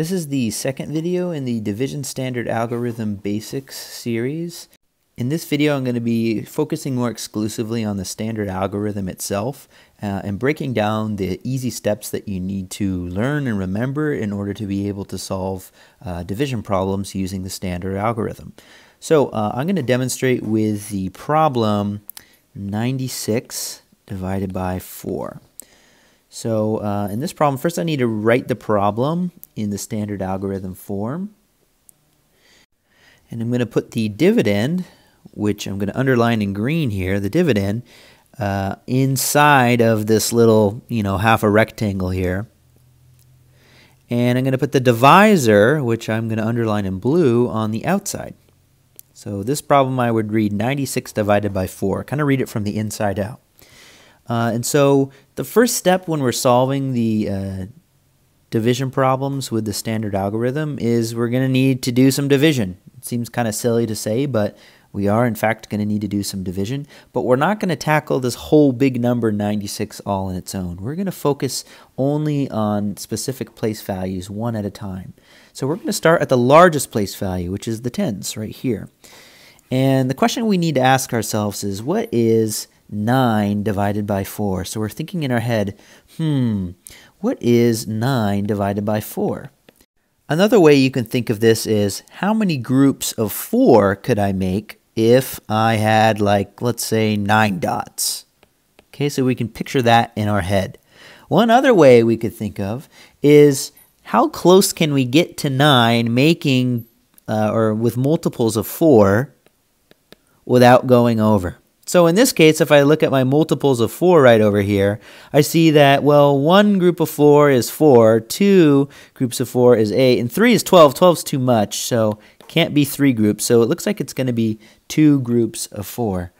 This is the second video in the Division Standard Algorithm Basics series. In this video, I'm going to be focusing more exclusively on the standard algorithm itself uh, and breaking down the easy steps that you need to learn and remember in order to be able to solve uh, division problems using the standard algorithm. So uh, I'm going to demonstrate with the problem 96 divided by 4. So uh, in this problem, first I need to write the problem in the standard algorithm form. And I'm going to put the dividend, which I'm going to underline in green here, the dividend, uh, inside of this little, you know, half a rectangle here. And I'm going to put the divisor, which I'm going to underline in blue, on the outside. So this problem I would read 96 divided by 4. Kind of read it from the inside out. Uh, and so the first step when we're solving the uh, division problems with the standard algorithm is we're going to need to do some division. It seems kind of silly to say, but we are in fact going to need to do some division. But we're not going to tackle this whole big number 96 all on its own. We're going to focus only on specific place values one at a time. So we're going to start at the largest place value, which is the tens right here. And the question we need to ask ourselves is what is 9 divided by 4. So we're thinking in our head, hmm, what is 9 divided by 4? Another way you can think of this is how many groups of 4 could I make if I had, like, let's say, 9 dots? Okay, so we can picture that in our head. One other way we could think of is how close can we get to 9 making, uh, or with multiples of 4 without going over? So in this case, if I look at my multiples of 4 right over here, I see that, well, one group of 4 is 4, two groups of 4 is 8, and 3 is 12. 12 is too much, so can't be three groups. So it looks like it's going to be two groups of 4.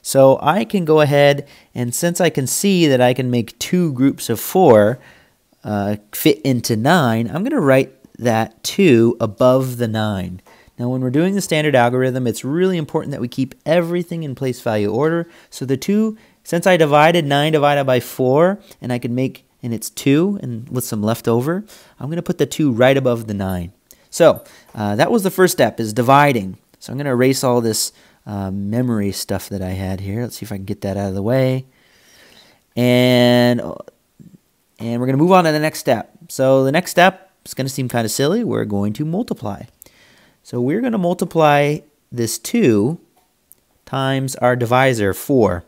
So I can go ahead, and since I can see that I can make two groups of 4 uh, fit into 9, I'm going to write that 2 above the 9. Now when we're doing the standard algorithm, it's really important that we keep everything in place value order. So the 2, since I divided 9 divided by 4, and I can make, and it's 2, and with some left over, I'm going to put the 2 right above the 9. So uh, that was the first step, is dividing. So I'm going to erase all this uh, memory stuff that I had here. Let's see if I can get that out of the way. And, and we're going to move on to the next step. So the next step is going to seem kind of silly. We're going to multiply. So we're going to multiply this 2 times our divisor 4.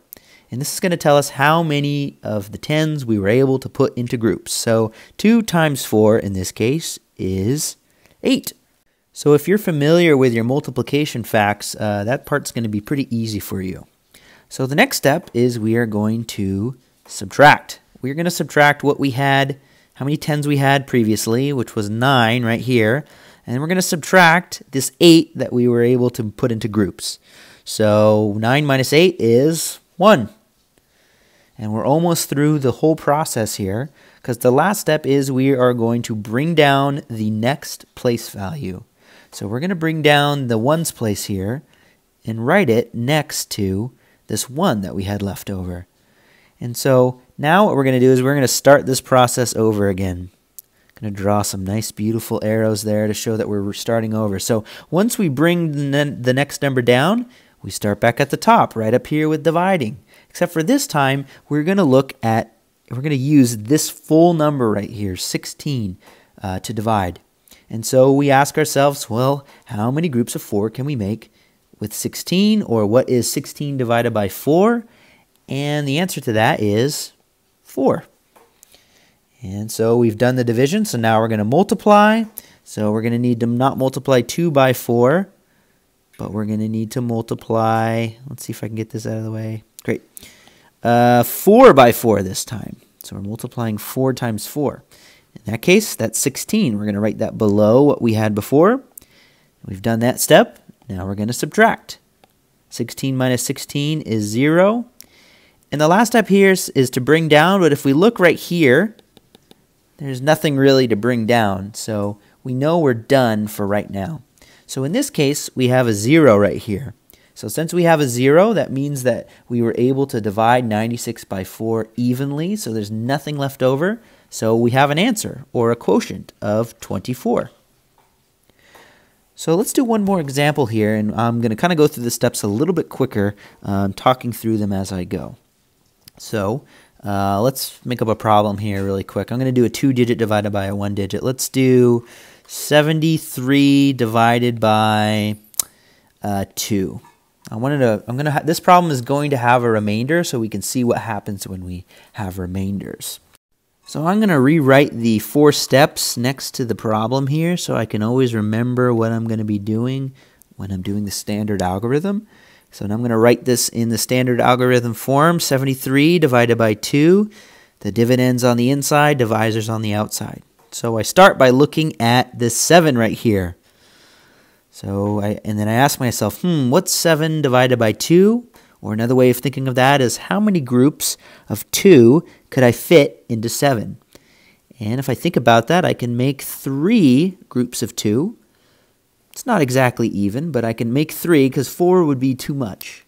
And this is going to tell us how many of the tens we were able to put into groups. So 2 times 4 in this case is 8. So if you're familiar with your multiplication facts, uh, that part's going to be pretty easy for you. So the next step is we are going to subtract. We're going to subtract what we had, how many tens we had previously, which was 9 right here, and we're going to subtract this 8 that we were able to put into groups. So 9 minus 8 is 1. And we're almost through the whole process here because the last step is we are going to bring down the next place value. So we're going to bring down the ones place here and write it next to this 1 that we had left over. And so now what we're going to do is we're going to start this process over again going to draw some nice beautiful arrows there to show that we're starting over. So once we bring the next number down, we start back at the top, right up here with dividing. Except for this time, we're going to look at, we're going to use this full number right here, 16, uh, to divide. And so we ask ourselves, well, how many groups of 4 can we make with 16? Or what is 16 divided by 4? And the answer to that is 4. And so we've done the division, so now we're going to multiply. So we're going to need to not multiply 2 by 4, but we're going to need to multiply, let's see if I can get this out of the way. Great. Uh, 4 by 4 this time. So we're multiplying 4 times 4. In that case, that's 16. We're going to write that below what we had before. We've done that step. Now we're going to subtract. 16 minus 16 is 0. And the last step here is, is to bring down, but if we look right here, there's nothing really to bring down, so we know we're done for right now. So in this case, we have a 0 right here. So since we have a 0, that means that we were able to divide 96 by 4 evenly, so there's nothing left over. So we have an answer, or a quotient, of 24. So let's do one more example here, and I'm going to kind of go through the steps a little bit quicker, um, talking through them as I go. So uh, let's make up a problem here really quick. I'm going to do a two-digit divided by a one-digit. Let's do 73 divided by uh, 2. I wanted to, I'm going to, this problem is going to have a remainder so we can see what happens when we have remainders. So I'm going to rewrite the four steps next to the problem here so I can always remember what I'm going to be doing when I'm doing the standard algorithm. So now I'm going to write this in the standard algorithm form, 73 divided by 2, the dividends on the inside, divisors on the outside. So I start by looking at this 7 right here. So I, and then I ask myself, hmm, what's 7 divided by 2? Or another way of thinking of that is how many groups of 2 could I fit into 7? And if I think about that, I can make three groups of 2. It's not exactly even, but I can make 3 because 4 would be too much.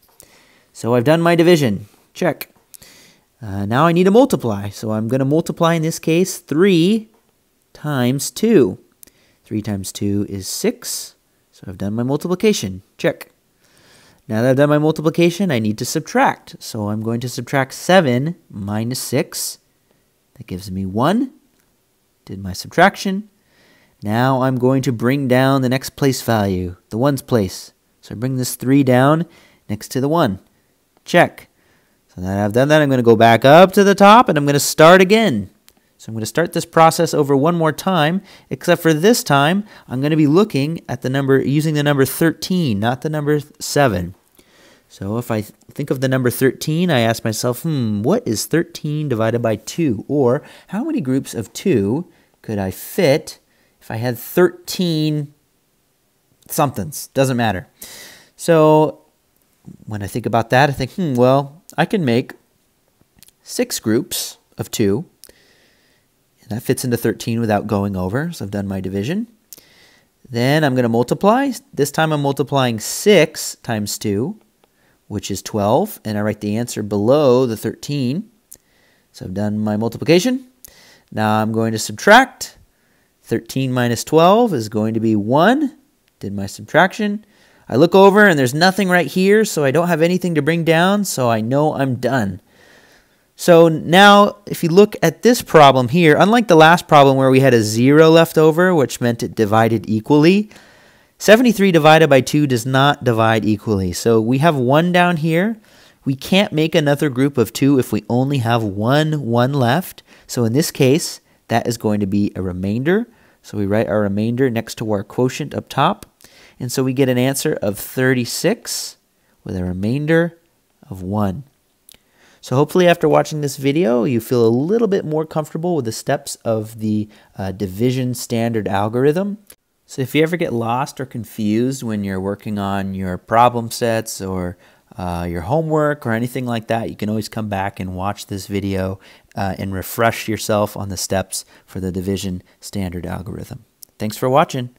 So I've done my division. Check. Uh, now I need to multiply. So I'm going to multiply, in this case, 3 times 2. 3 times 2 is 6. So I've done my multiplication. Check. Now that I've done my multiplication, I need to subtract. So I'm going to subtract 7 minus 6. That gives me 1. Did my subtraction. Now I'm going to bring down the next place value, the 1's place. So I bring this 3 down next to the 1. Check. So that I've done that, I'm going to go back up to the top and I'm going to start again. So I'm going to start this process over one more time, except for this time, I'm going to be looking at the number, using the number 13, not the number 7. So if I th think of the number 13, I ask myself, hmm, what is 13 divided by 2? Or how many groups of 2 could I fit if I had 13 somethings? Doesn't matter. So when I think about that, I think, hmm, well, I can make six groups of 2 And that fits into 13 without going over, so I've done my division. Then I'm going to multiply. This time I'm multiplying 6 times 2, which is 12, and I write the answer below the 13. So I've done my multiplication. Now I'm going to subtract. 13 minus 12 is going to be 1. Did my subtraction. I look over and there's nothing right here, so I don't have anything to bring down, so I know I'm done. So now, if you look at this problem here, unlike the last problem where we had a 0 left over, which meant it divided equally, 73 divided by 2 does not divide equally. So we have 1 down here. We can't make another group of 2 if we only have one 1 left. So in this case, that is going to be a remainder. So we write our remainder next to our quotient up top. And so we get an answer of 36 with a remainder of 1. So hopefully after watching this video, you feel a little bit more comfortable with the steps of the uh, division standard algorithm. So if you ever get lost or confused when you're working on your problem sets or uh, your homework or anything like that, you can always come back and watch this video uh, and refresh yourself on the steps for the division standard algorithm. Thanks for watching.